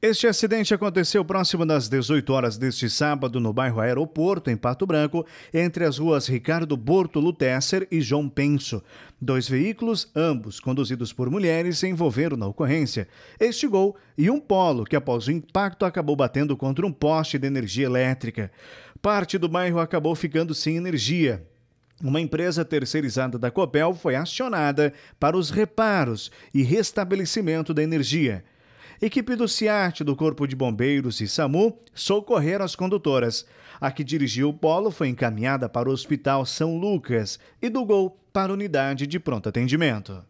Este acidente aconteceu próximo das 18 horas deste sábado no bairro Aeroporto, em Pato Branco, entre as ruas Ricardo Bortolo Tesser e João Penso. Dois veículos, ambos conduzidos por mulheres, se envolveram na ocorrência. Este gol e um polo que, após o impacto, acabou batendo contra um poste de energia elétrica. Parte do bairro acabou ficando sem energia. Uma empresa terceirizada da Copel foi acionada para os reparos e restabelecimento da energia. Equipe do CIAT do Corpo de Bombeiros e SAMU socorreram as condutoras. A que dirigiu o polo foi encaminhada para o Hospital São Lucas e do Gol para a unidade de pronto atendimento.